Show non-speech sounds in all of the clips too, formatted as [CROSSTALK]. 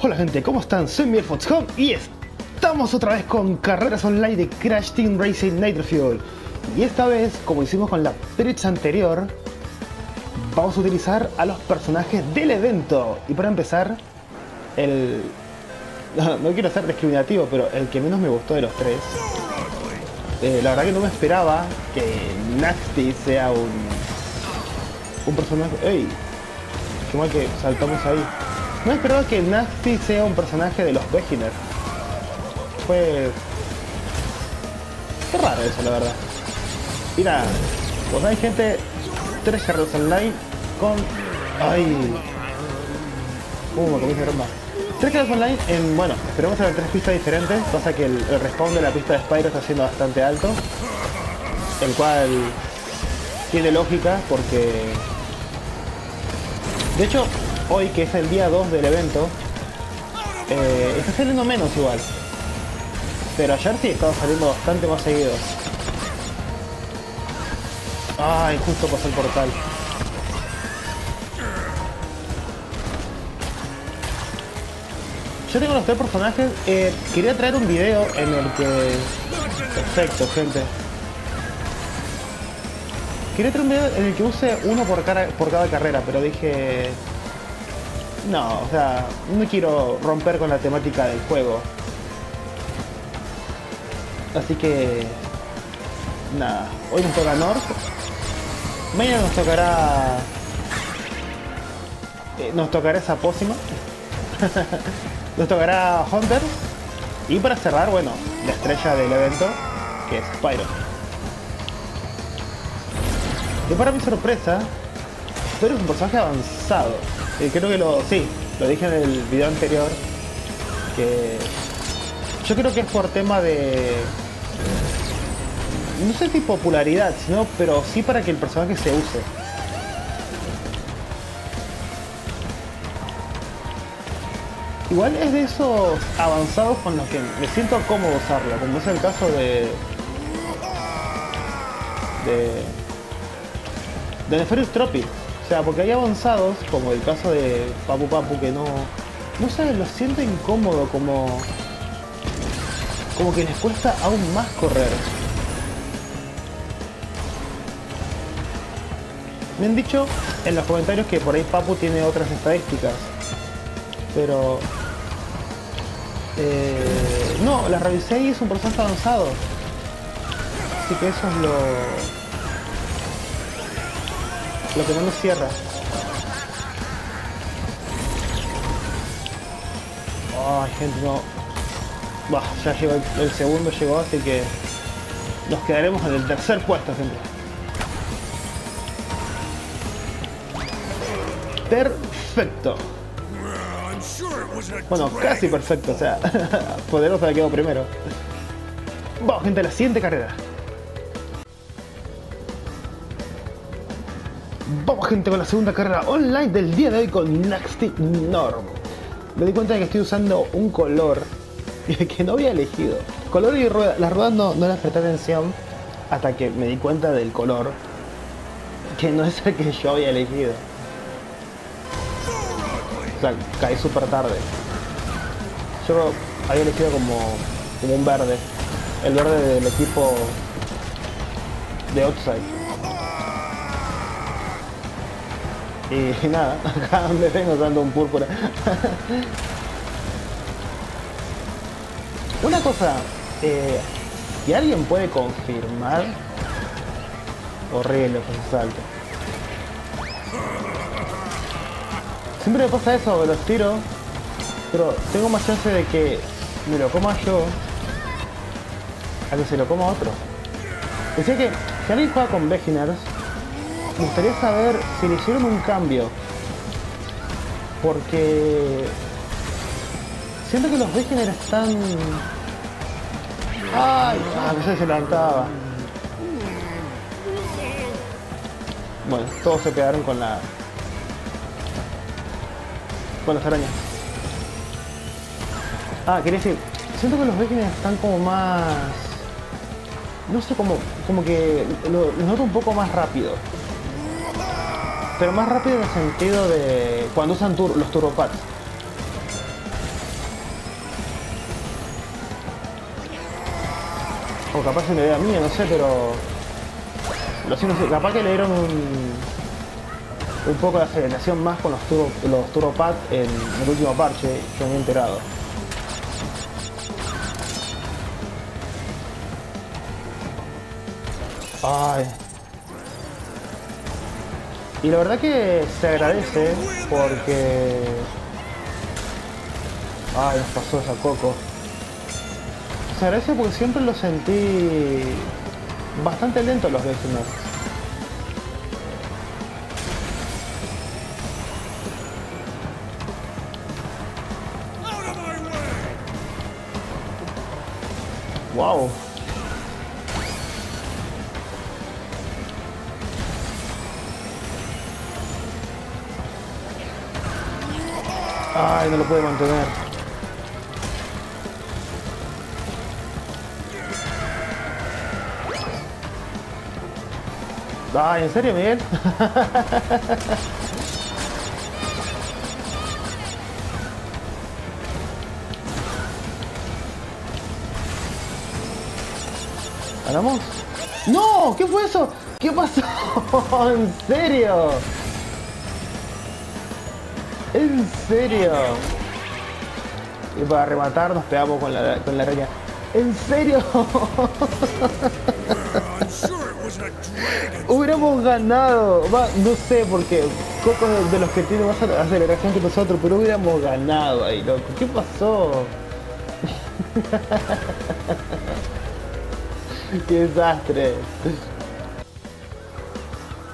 Hola gente, ¿cómo están? Soy Foxcom y estamos otra vez con carreras online de Crash Team Racing Nitro Fuel. Y esta vez, como hicimos con la Twitch anterior, vamos a utilizar a los personajes del evento. Y para empezar, el... [LAUGHS] No, quiero ser discriminativo, pero el que menos me gustó de los tres. eh, la verdad que no me esperaba que Nasty sea un... Un personaje... ¡Ey! Mal que saltamos ahí. No esperaba que Nasty sea un personaje de los Beginners. Fue... Qué raro eso, la verdad. Mira, pues hay gente, tres carreras online con... ¡Ay! Uh, me comí esa. Tres carreras online en, bueno, esperemos ver tres pistas diferentes, pasa que el, el respawn de la pista de Spyro está siendo bastante alto, el cual tiene lógica porque... De hecho, hoy que es el día 2 del evento, eh, está saliendo menos igual. Pero ayer sí estaba saliendo bastante más seguido. Ay, justo pasó el portal. Yo tengo los tres personajes. Eh, quería traer un video en el que... Perfecto, gente. Quería traer un video en el que use uno por cada, carrera, pero dije... No, o sea, no quiero romper con la temática del juego. Así que... Nada, hoy nos toca North. Mañana nos tocará... eh, nos tocará esa pócima. [LAUGHS] nos tocará Hunter. Y para cerrar, bueno, la estrella del evento, que es Spyro. Y para mi sorpresa, Spyro es un personaje avanzado. Creo que lo... Sí, lo dije en el video anterior. Que... Yo creo que es por tema de... No sé si popularidad, sino, pero sí para que el personaje se use. Igual es de esos avanzados con los que me siento cómodo usarlo, como es el caso de... De... De Nefarious Trophy. O sea, porque hay avanzados, como el caso de Papu Papu, que no... No sé, lo siento incómodo, como... Como que les cuesta aún más correr. Me han dicho en los comentarios que por ahí Papu tiene otras estadísticas. Pero... Eh, no, la revisé y es un personaje avanzado. Así que eso es lo... Lo que no nos cierra. Ay, gente, no... Bah, ya llegó el, el segundo, llegó, así que... Nos quedaremos en el tercer puesto, gente. Perfecto. Bueno, casi perfecto, o sea, [LAUGHS] Poderoso le quedó primero. Vamos, gente, la siguiente carrera. Vamos, gente, con la segunda carrera online del día de hoy con Nasty Norm. Me di cuenta de que estoy usando un color [LAUGHS] que no había elegido. Color y rueda. Las ruedas no, no las presté atención hasta que me di cuenta del color que no es el que yo había elegido. O sea, caí súper tarde. Yo había elegido como, como un verde. El verde del equipo de Outside. Y, [LAUGHS] nada, acá me vengo dando un púrpura. [LAUGHS] Una cosa, eh, si alguien puede confirmar, horrible con ese salto. Siempre me pasa eso, los tiro, pero tengo más chance de que me lo coma yo a que se lo coma otro. Decía que si alguien juega con beginners, me gustaría saber si le hicieron un cambio. Porque siento que los beginners están... ¡Ay! A veces se levantaba. Bueno, todos se quedaron con la con las arañas. Ah, quería decir, siento que los Vikings están como más... no sé, como, como que lo, lo noto un poco más rápido. Pero más rápido en el sentido de cuando usan tur- los turbopads. O capaz es una idea mía, no sé, pero... Lo sé, capaz que le dieron un... Un poco de aceleración más con los turbo, los turbopads en el último parche, yo me he enterado. Ay. Y la verdad que se agradece porque... Ay, nos pasó esa coco. Se agradece porque siempre lo sentí bastante lento los vecinos. Wow. Ay, no lo puede mantener. Ay, ¿en serio, Miguel? [LAUGHS] ¿Ganamos? ¡No! ¿Qué fue eso? ¿Qué pasó? [LAUGHS] ¿En serio? ¿En serio? Y para rematar nos pegamos con la, con la araña. ¿En serio? [LAUGHS] Hubiéramos ganado. No sé porque Coco de los que tiene más aceleración que nosotros, pero hubiéramos ganado ahí, loco. ¿Qué pasó? [LAUGHS] Qué desastre.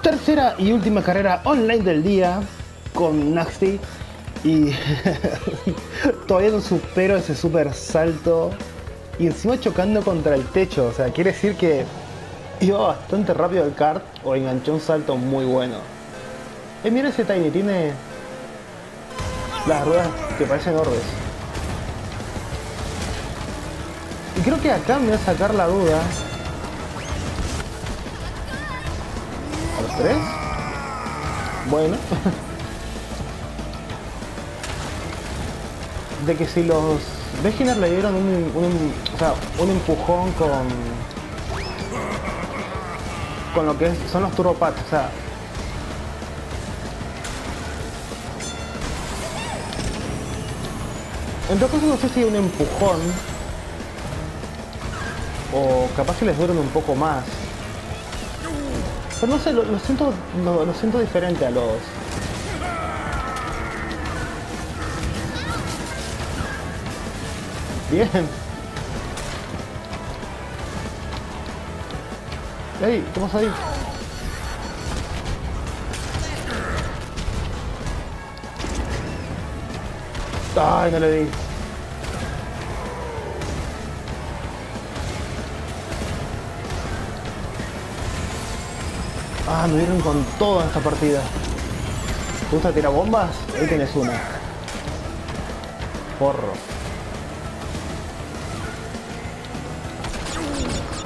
Tercera y última carrera online del día con Naxi y [LAUGHS] todavía no supero ese super salto y encima chocando contra el techo, o sea, quiere decir que iba bastante rápido el kart o enganchó un salto muy bueno. Eh, mira ese Tiny, tiene las ruedas que parecen orbes. Y creo que acá me va a sacar la duda. ¿A los tres? Bueno. [LAUGHS] de que si los Beginner le dieron un, un- un empujón con con lo que son los turbopads, o sea. En todo caso no sé si un empujón o capaz que les duren un poco más. Pero no sé, lo, lo siento lo siento diferente a los Bien. ¡Ey! ¿Qué pasa ahí? ¡Ay, no le di! Ah, me dieron con todo en esta partida. ¿Te gusta tirar bombas? Ahí tenés una. Porro.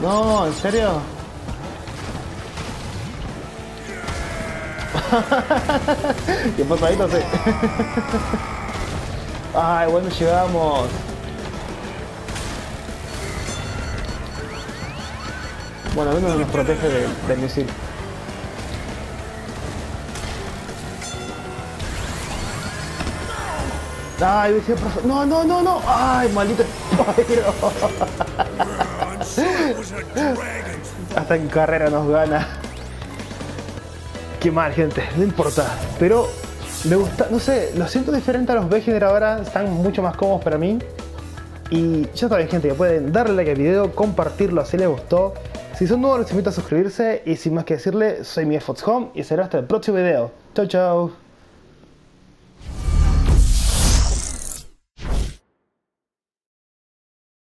No, ¿en serio? [LAUGHS] ¿Qué pasa ahí? No sé. Ay, bueno, llegamos. Bueno, al menos nos protege de- del misil. Ay, no, no, no, no. Ay, maldito. [LAUGHS] Hasta en carrera nos gana. Qué mal, gente. No importa. Pero me gusta, no sé, lo siento diferente a los Beginner ahora. Están mucho más cómodos para mí. Y ya saben, gente, que pueden darle like al video, compartirlo si les gustó. Si son nuevos, les invito a suscribirse. Y sin más que decirle, soy mi Home y será hasta el próximo video. Chau, chau.